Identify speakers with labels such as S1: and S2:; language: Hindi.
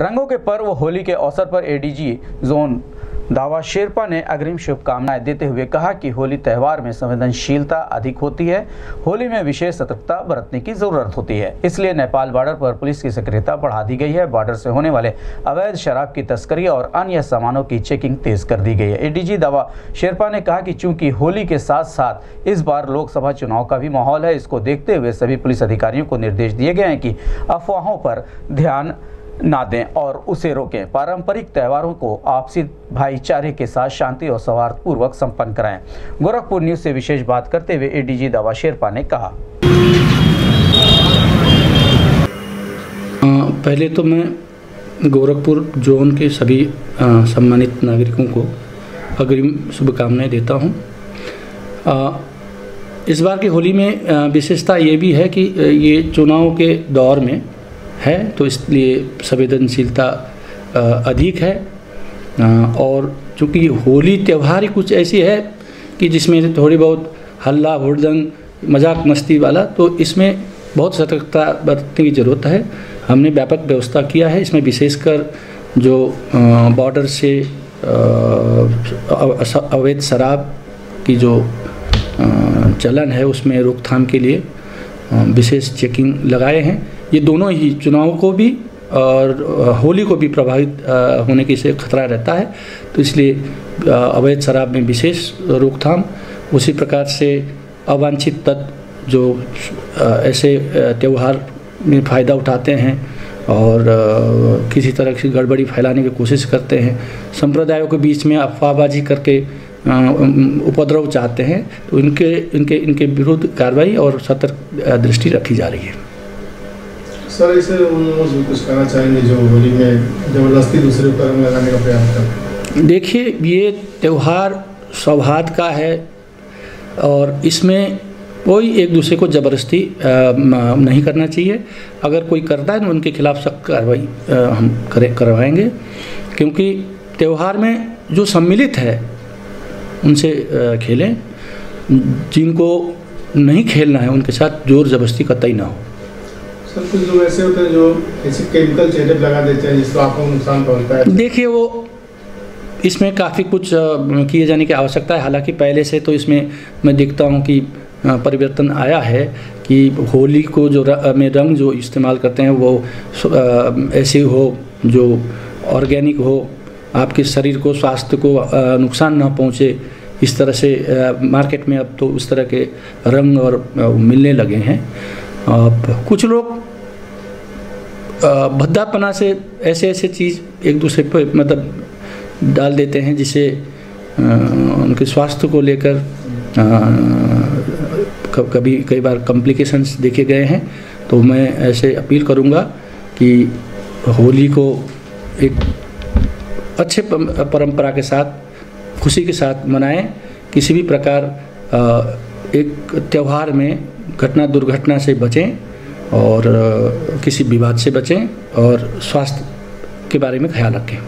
S1: रंगों के पर्व होली के अवसर पर एडीजी जोन दावा शेरपा ने अग्रिम शुभकामनाएँ देते हुए कहा कि होली त्यौहार में संवेदनशीलता अधिक होती है। होली में विशेष सतर्कता बरतने की ज़रूरत होती है। इसलिए नेपाल बॉर्डर पर पुलिस की सक्रियता बढ़ा दी गई है। बॉर्डर से होने वाले अवैध शराब की तस्करी और अन्य सामानों की चेकिंग तेज कर दी गई है। एडीजी दावा शेरपा ने कहा कि चूँकि होली के साथ साथ इस बार लोकसभा चुनाव का भी माहौल है, इसको देखते हुए सभी पुलिस अधिकारियों को निर्देश दिए गए हैं कि अफवाहों पर ध्यान ना दें और उसे रोकें। पारंपरिक त्योहारों को आपसी भाईचारे के साथ शांति और सौहार्दपूर्वक संपन्न कराएँ। गोरखपुर न्यूज़ से विशेष बात करते हुए एडीजी दवा शेरपा ने कहा।
S2: पहले तो मैं गोरखपुर जोन के सभी सम्मानित नागरिकों को अग्रिम शुभकामनाएँ देता हूँ। इस बार की होली में विशेषता ये भी है कि ये चुनाव के दौर में है तो इसलिए संवेदनशीलता अधिक है। और चूँकि होली त्यौहार ही कुछ ऐसी है कि जिसमें थोड़ी बहुत हल्ला हुड़दंग मज़ाक मस्ती वाला तो इसमें बहुत सतर्कता बरतने की ज़रूरत है। हमने व्यापक व्यवस्था किया है। इसमें विशेषकर जो बॉर्डर से अवैध शराब की जो चलन है, उसमें रोकथाम के लिए विशेष चेकिंग लगाए हैं। ये दोनों ही चुनाव को भी और होली को भी प्रभावित होने की से खतरा रहता है। तो इसलिए अवैध शराब में विशेष रोकथाम, उसी प्रकार से अवांछित तत्व जो ऐसे त्यौहार में फ़ायदा उठाते हैं और किसी तरह की गड़बड़ी फैलाने की कोशिश करते हैं। संप्रदायों के बीच में अफवाहबाजी करके उपद्रव चाहते हैं तो इनके इनके इनके विरुद्ध कार्रवाई और सतर्क दृष्टि रखी जा रही है।
S3: सर इसे कुछ कहना चाहेंगे जो होली में ज़बरदस्ती दूसरे पर लगाने का प्रयास करते
S2: देखिए ये त्यौहार सौहार्द का है और इसमें कोई एक दूसरे को ज़बरदस्ती नहीं करना चाहिए। अगर कोई करता है तो उनके खिलाफ सख्त कार्रवाई हम करे करवाएँगे। क्योंकि त्यौहार में जो सम्मिलित है उनसे खेलें। जिनको नहीं खेलना है उनके साथ ज़ोर ज़बरदस्ती कतई ना हो।
S3: सर कुछ लोग ऐसे होते हैं जो ऐसे केमिकल चेहरे लगा देते हैं जिससे आपको नुकसान पहुँचता है।
S2: देखिए वो इसमें काफ़ी कुछ किए जाने की आवश्यकता है। हालाँकि पहले से तो इसमें मैं देखता हूँ कि परिवर्तन आया है कि होली को जो र, में रंग जो इस्तेमाल करते हैं वो ऐसे हो जो ऑर्गेनिक हो आपके शरीर को, स्वास्थ्य को नुकसान ना पहुँचे, इस तरह से मार्केट में अब तो उस तरह के रंग और मिलने लगे हैं। अब कुछ लोग भद्दापना से ऐसे ऐसे चीज़ एक दूसरे पर मतलब डाल देते हैं जिसे उनके स्वास्थ्य को लेकर कभी, कई बार कॉम्प्लिकेशंस देखे गए हैं। तो मैं ऐसे अपील करूँगा कि होली को एक अच्छे परंपरा के साथ, खुशी के साथ मनाएँ। किसी भी प्रकार एक त्यौहार में घटना दुर्घटना से बचें और किसी विवाद से बचें और स्वास्थ्य के बारे में ख्याल रखें।